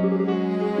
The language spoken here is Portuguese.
Música